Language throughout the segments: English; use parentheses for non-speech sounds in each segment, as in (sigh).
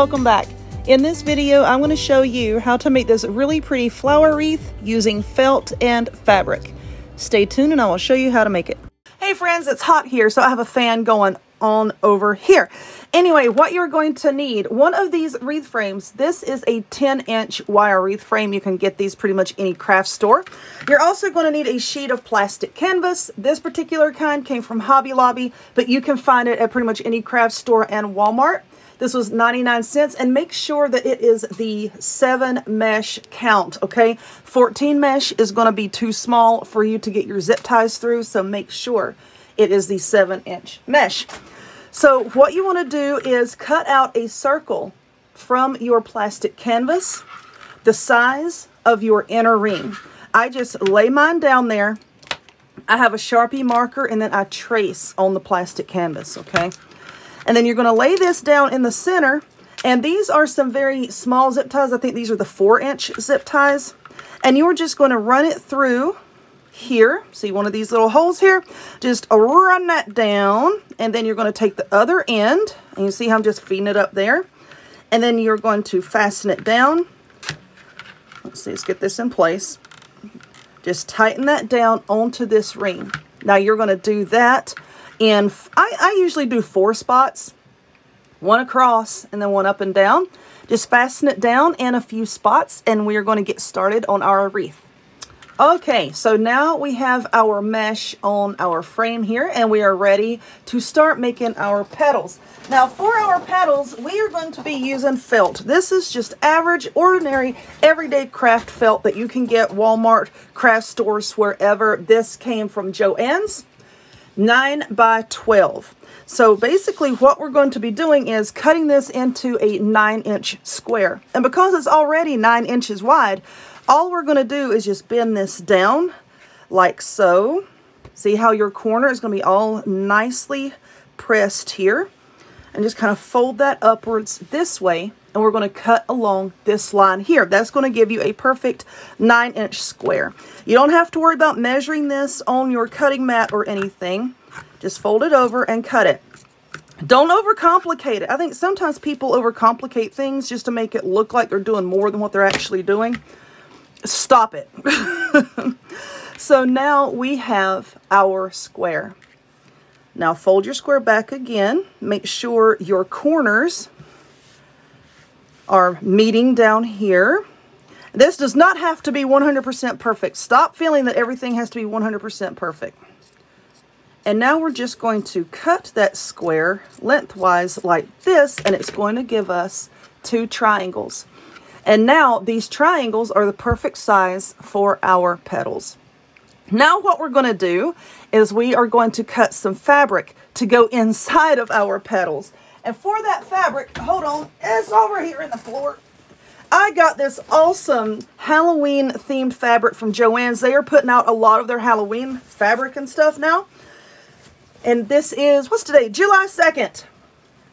Welcome back. In this video, I'm going to show you how to make this really pretty flower wreath using felt and fabric. Stay tuned and I will show you how to make it. Hey friends, it's hot here, so I have a fan going on over here. Anyway, what you're going to need, one of these wreath frames, this is a 10 inch wire wreath frame. You can get these pretty much any craft store. You're also going to need a sheet of plastic canvas. This particular kind came from Hobby Lobby, but you can find it at pretty much any craft store and Walmart. This was 99 cents and make sure that it is the 7 mesh count, okay? 14 mesh is going to be too small for you to get your zip ties through, so make sure it is the 7 inch mesh. So what you want to do is cut out a circle from your plastic canvas the size of your inner ring. I just lay mine down there. I have a Sharpie marker and then I trace on the plastic canvas, okay? And then you're going to lay this down in the center. And these are some very small zip ties. I think these are the four inch zip ties. And you're just going to run it through here. See one of these little holes here? Just run that down. And then you're going to take the other end. And you see how I'm just feeding it up there. And then you're going to fasten it down. Let's see, let's get this in place. Just tighten that down onto this ring. Now you're going to do that and I, I usually do four spots, one across and then one up and down. Just fasten it down in a few spots and we are going to get started on our wreath. Okay, so now we have our mesh on our frame here and we are ready to start making our petals. Now for our petals, we are going to be using felt. This is just average, ordinary, everyday craft felt that you can get Walmart, craft stores, wherever. This came from Joann's. 9 by 12. So basically what we're going to be doing is cutting this into a 9 inch square. And because it's already 9 inches wide, all we're going to do is just bend this down like so. See how your corner is going to be all nicely pressed here. And just kind of fold that upwards this way. And we're going to cut along this line here. That's going to give you a perfect 9 inch square. You don't have to worry about measuring this on your cutting mat or anything. Just fold it over and cut it. Don't overcomplicate it. I think sometimes people overcomplicate things just to make it look like they're doing more than what they're actually doing. Stop it. (laughs) so now we have our square. Now fold your square back again. Make sure your corners are meeting down here. This does not have to be 100% perfect. Stop feeling that everything has to be 100% perfect. And now we're just going to cut that square lengthwise like this, and it's going to give us two triangles. And now these triangles are the perfect size for our petals. Now what we're going to do is we are going to cut some fabric to go inside of our petals. And for that fabric, hold on, it's over here in the floor. I got this awesome Halloween themed fabric from Joann's. They are putting out a lot of their Halloween fabric and stuff now. And this is, what's today? July 2nd.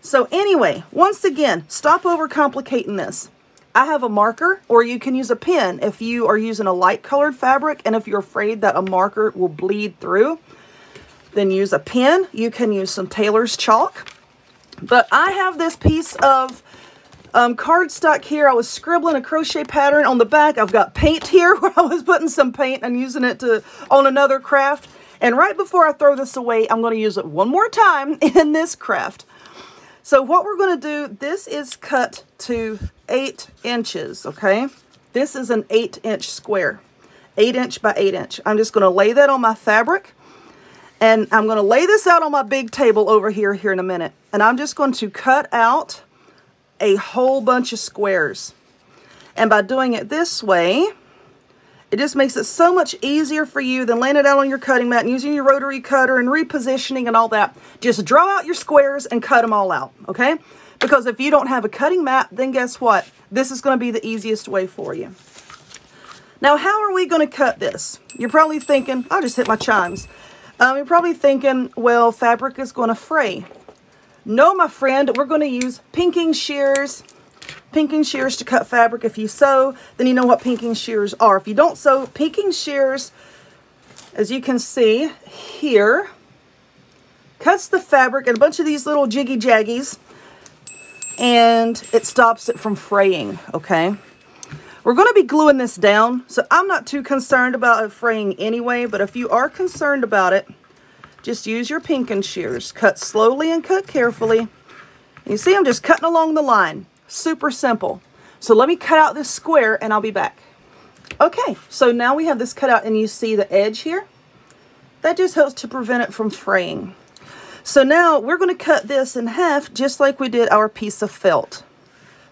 So anyway, once again, stop overcomplicating this. I have a marker, or you can use a pen if you are using a light colored fabric and if you're afraid that a marker will bleed through, then use a pen. You can use some tailor's chalk. But I have this piece of um, cardstock here. I was scribbling a crochet pattern on the back. I've got paint here (laughs) where I was putting some paint and using it to on another craft. And right before I throw this away, I'm going to use it one more time (laughs) in this craft. So what we're going to do, this is cut to 8 inches, okay? This is an 8 inch square, 8 inch by 8 inch. I'm just going to lay that on my fabric. And I'm going to lay this out on my big table over here here in a minute. And I'm just going to cut out a whole bunch of squares. And by doing it this way, it just makes it so much easier for you than laying it out on your cutting mat and using your rotary cutter and repositioning and all that. Just draw out your squares and cut them all out, okay? Because if you don't have a cutting mat, then guess what? This is going to be the easiest way for you. Now, how are we going to cut this? You're probably thinking, I'll just hit my chimes. Um, you're probably thinking, well, fabric is going to fray. No, my friend, we're going to use pinking shears pinking shears to cut fabric. If you sew, then you know what pinking shears are. If you don't sew, pinking shears, as you can see here, cuts the fabric and a bunch of these little jiggy jaggies and it stops it from fraying, okay? We're going to be gluing this down, so I'm not too concerned about it fraying anyway, but if you are concerned about it, just use your pinking shears. Cut slowly and cut carefully. You see, I'm just cutting along the line. Super simple. So let me cut out this square and I'll be back. Okay, so now we have this cut out and you see the edge here? That just helps to prevent it from fraying. So now we're going to cut this in half just like we did our piece of felt.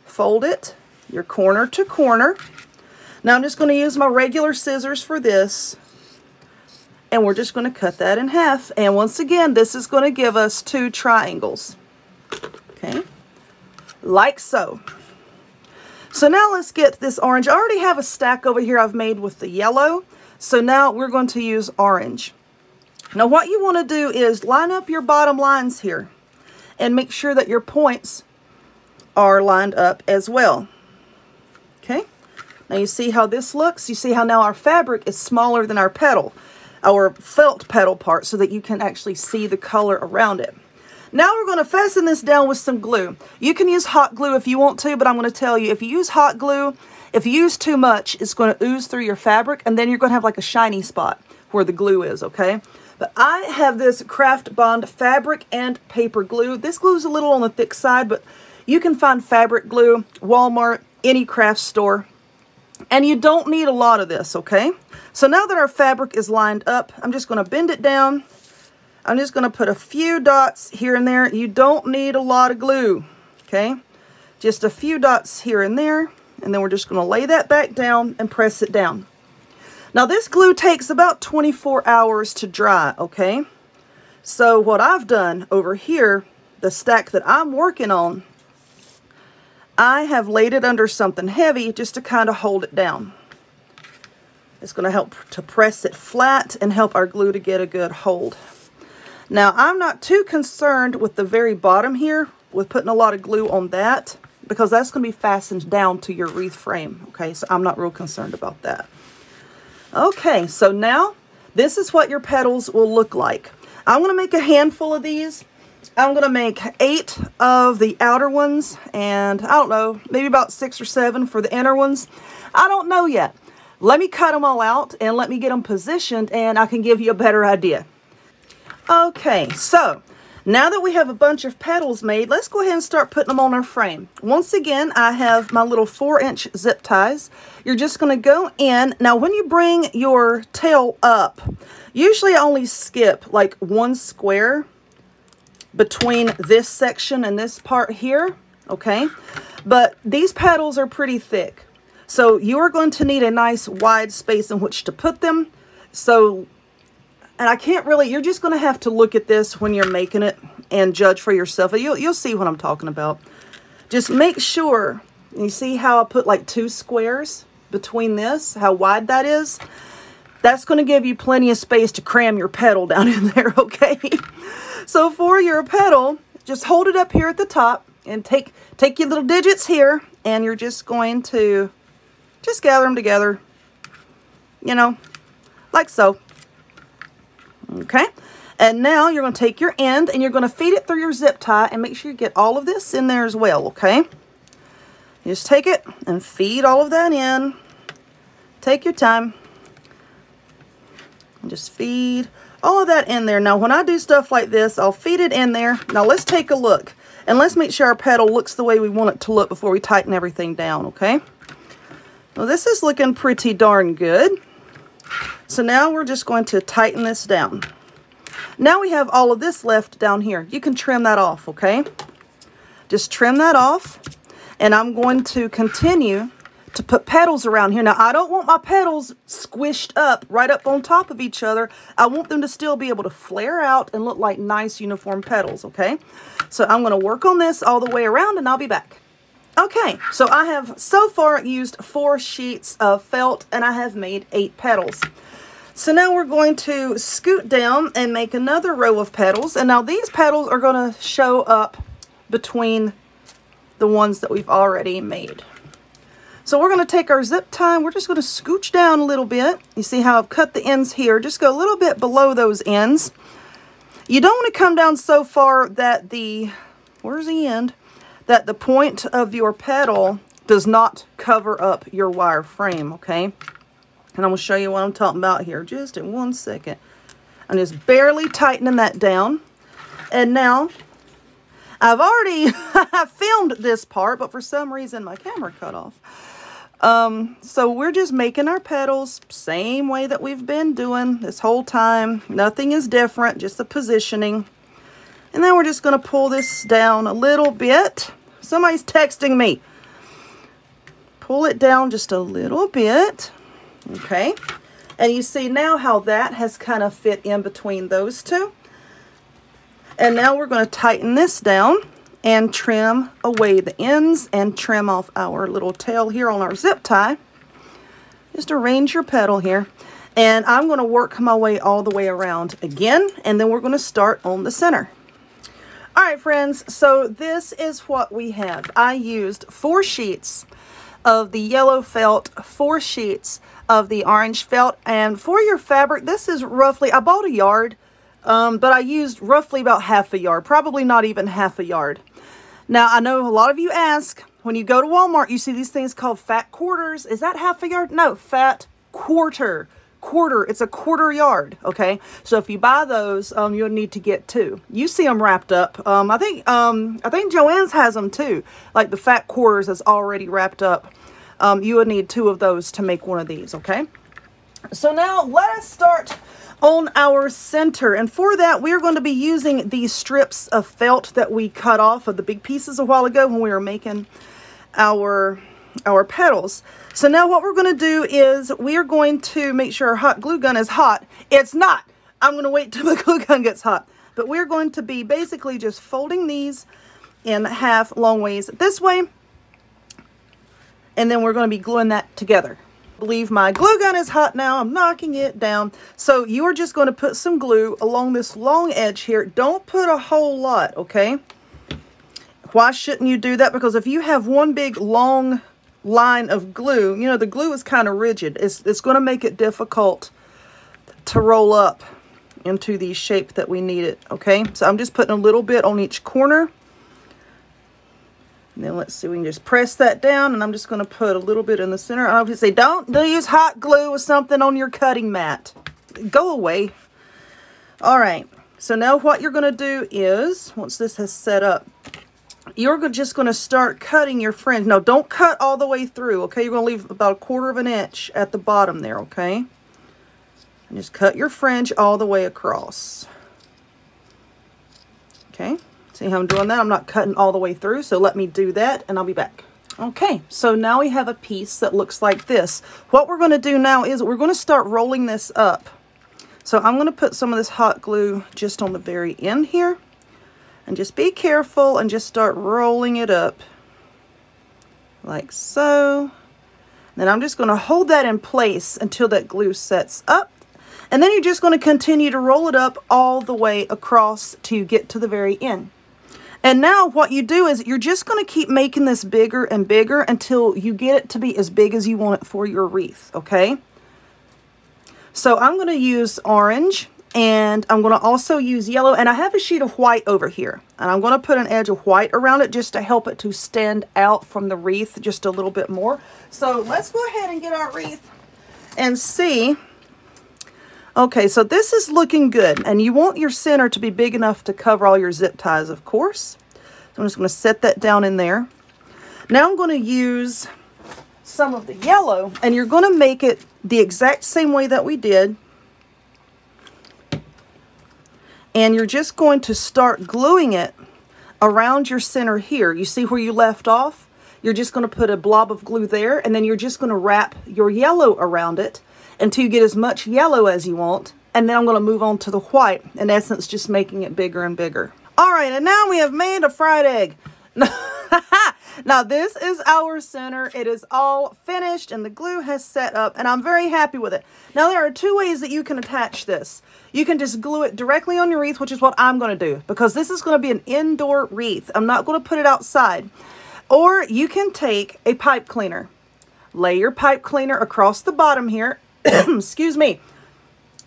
Fold it, your corner to corner. Now I'm just going to use my regular scissors for this. And we're just going to cut that in half. And once again, this is going to give us two triangles. Okay, like so. So now let's get this orange. I already have a stack over here I've made with the yellow. So now we're going to use orange. Now what you want to do is line up your bottom lines here and make sure that your points are lined up as well. Okay, now you see how this looks? You see how now our fabric is smaller than our petal, our felt petal part so that you can actually see the color around it. Now we're going to fasten this down with some glue. You can use hot glue if you want to, but I'm going to tell you, if you use hot glue, if you use too much, it's going to ooze through your fabric, and then you're going to have like a shiny spot where the glue is, okay? But I have this Craft Bond fabric and paper glue. This glue is a little on the thick side, but you can find fabric glue, Walmart, any craft store. And you don't need a lot of this, okay? So now that our fabric is lined up, I'm just going to bend it down I'm just going to put a few dots here and there. You don't need a lot of glue, okay? Just a few dots here and there, and then we're just going to lay that back down and press it down. Now this glue takes about 24 hours to dry, okay? So what I've done over here, the stack that I'm working on, I have laid it under something heavy just to kind of hold it down. It's going to help to press it flat and help our glue to get a good hold. Now, I'm not too concerned with the very bottom here with putting a lot of glue on that because that's going to be fastened down to your wreath frame. Okay, so I'm not real concerned about that. Okay, so now this is what your petals will look like. I'm going to make a handful of these. I'm going to make eight of the outer ones and I don't know, maybe about six or seven for the inner ones. I don't know yet. Let me cut them all out and let me get them positioned and I can give you a better idea. Okay, so now that we have a bunch of petals made, let's go ahead and start putting them on our frame. Once again, I have my little four inch zip ties. You're just gonna go in. Now, when you bring your tail up, usually I only skip like one square between this section and this part here, okay? But these petals are pretty thick. So you are going to need a nice wide space in which to put them. So and I can't really, you're just going to have to look at this when you're making it and judge for yourself. You'll, you'll see what I'm talking about. Just make sure, you see how I put like two squares between this, how wide that is? That's going to give you plenty of space to cram your petal (laughs) down in there, okay? So for your petal, just hold it up here at the top and take, take your little digits here and you're just going to just gather them together, you know, like so. Okay. And now you're going to take your end and you're going to feed it through your zip tie and make sure you get all of this in there as well, okay? You just take it and feed all of that in. Take your time. And just feed all of that in there. Now, when I do stuff like this, I'll feed it in there. Now, let's take a look. And let's make sure our petal looks the way we want it to look before we tighten everything down, okay? Well, this is looking pretty darn good. So now we're just going to tighten this down. Now we have all of this left down here. You can trim that off, okay? Just trim that off. And I'm going to continue to put petals around here. Now, I don't want my petals squished up right up on top of each other. I want them to still be able to flare out and look like nice uniform petals, okay? So I'm going to work on this all the way around and I'll be back. Okay, so I have so far used four sheets of felt and I have made eight petals. So now we're going to scoot down and make another row of petals. And now these petals are going to show up between the ones that we've already made. So we're going to take our zip tie we're just going to scooch down a little bit. You see how I've cut the ends here. Just go a little bit below those ends. You don't want to come down so far that the, where's the end? That the point of your petal does not cover up your wire frame, okay? And I'm going to show you what I'm talking about here just in one second. I'm just barely tightening that down. And now, I've already (laughs) filmed this part, but for some reason my camera cut off. Um, so we're just making our petals same way that we've been doing this whole time. Nothing is different, just the positioning. And then we're just going to pull this down a little bit. Somebody's texting me. Pull it down just a little bit. Okay. And you see now how that has kind of fit in between those two. And now we're going to tighten this down and trim away the ends and trim off our little tail here on our zip tie. Just arrange your petal here. And I'm going to work my way all the way around again. And then we're going to start on the center. All right, friends. So this is what we have. I used four sheets of the yellow felt, four sheets of the orange felt. And for your fabric, this is roughly, I bought a yard, um, but I used roughly about half a yard, probably not even half a yard. Now, I know a lot of you ask, when you go to Walmart, you see these things called fat quarters. Is that half a yard? No, fat quarter. Quarter, it's a quarter yard, okay? So if you buy those, um, you'll need to get two. You see them wrapped up. Um, I think um, I think Joann's has them too. Like the fat quarters is already wrapped up. Um, you would need two of those to make one of these, okay? So now let us start on our center. And for that, we're going to be using these strips of felt that we cut off of the big pieces a while ago when we were making our, our petals. So now what we're going to do is we are going to make sure our hot glue gun is hot. It's not. I'm going to wait till (laughs) the glue gun gets hot. But we're going to be basically just folding these in half long ways this way. And then we're going to be gluing that together believe my glue gun is hot now. I'm knocking it down. So you are just going to put some glue along this long edge here. Don't put a whole lot, okay? Why shouldn't you do that? Because if you have one big long line of glue, you know, the glue is kind of rigid. It's, it's going to make it difficult to roll up into the shape that we need it, okay? So I'm just putting a little bit on each corner. And then let's see, we can just press that down and I'm just going to put a little bit in the center. I obviously don't use hot glue or something on your cutting mat. Go away. All right, so now what you're going to do is, once this has set up, you're just going to start cutting your fringe. No, don't cut all the way through, okay? You're going to leave about a quarter of an inch at the bottom there, okay? And just cut your fringe all the way across. Okay. See how I'm doing that? I'm not cutting all the way through, so let me do that and I'll be back. Okay, so now we have a piece that looks like this. What we're going to do now is we're going to start rolling this up. So I'm going to put some of this hot glue just on the very end here. And just be careful and just start rolling it up like so. Then I'm just going to hold that in place until that glue sets up. And then you're just going to continue to roll it up all the way across to get to the very end. And now what you do is you're just going to keep making this bigger and bigger until you get it to be as big as you want it for your wreath, okay? So I'm going to use orange and I'm going to also use yellow and I have a sheet of white over here and I'm going to put an edge of white around it just to help it to stand out from the wreath just a little bit more. So let's go ahead and get our wreath and see Okay, so this is looking good, and you want your center to be big enough to cover all your zip ties, of course. So I'm just going to set that down in there. Now I'm going to use some of the yellow, and you're going to make it the exact same way that we did. And you're just going to start gluing it around your center here. You see where you left off? You're just going to put a blob of glue there, and then you're just going to wrap your yellow around it until you get as much yellow as you want. And then I'm going to move on to the white, in essence, just making it bigger and bigger. All right, and now we have made a fried egg. (laughs) (laughs) now this is our center. It is all finished and the glue has set up and I'm very happy with it. Now there are two ways that you can attach this. You can just glue it directly on your wreath, which is what I'm going to do because this is going to be an indoor wreath. I'm not going to put it outside. Or you can take a pipe cleaner. Lay your pipe cleaner across the bottom here (coughs) excuse me,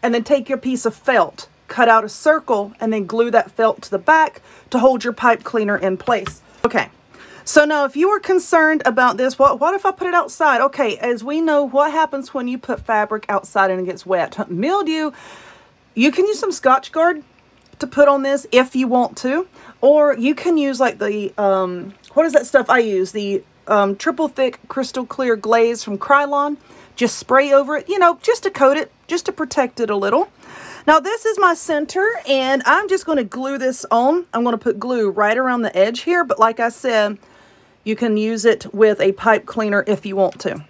and then take your piece of felt, cut out a circle, and then glue that felt to the back to hold your pipe cleaner in place. Okay, So now if you are concerned about this, what, what if I put it outside? Okay, as we know, what happens when you put fabric outside and it gets wet? Mildew, you can use some Scotchgard to put on this if you want to. Or you can use like the, um, what is that stuff I use? The um, triple thick crystal clear glaze from Krylon. Just spray over it, you know, just to coat it, just to protect it a little. Now this is my center and I'm just going to glue this on. I'm going to put glue right around the edge here, but like I said, you can use it with a pipe cleaner if you want to.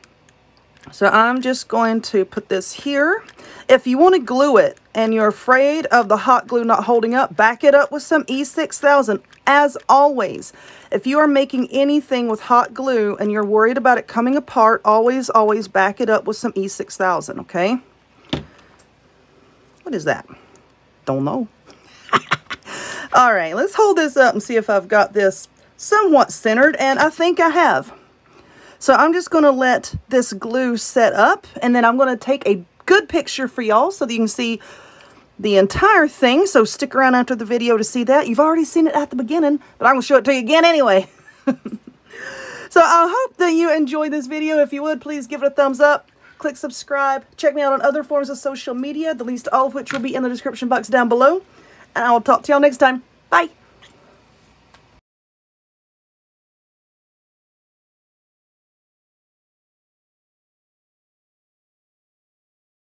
So I'm just going to put this here. If you want to glue it and you're afraid of the hot glue not holding up, back it up with some E6000. As always, if you are making anything with hot glue and you're worried about it coming apart, always, always back it up with some E6000, okay? What is that? Don't know. (laughs) All right, let's hold this up and see if I've got this somewhat centered, and I think I have. So I'm just going to let this glue set up and then I'm going to take a good picture for y'all so that you can see the entire thing. So stick around after the video to see that. You've already seen it at the beginning, but I'm going to show it to you again anyway. (laughs) so I hope that you enjoyed this video. If you would, please give it a thumbs up. Click subscribe. Check me out on other forms of social media, the least all of which will be in the description box down below. And I will talk to y'all next time. Bye.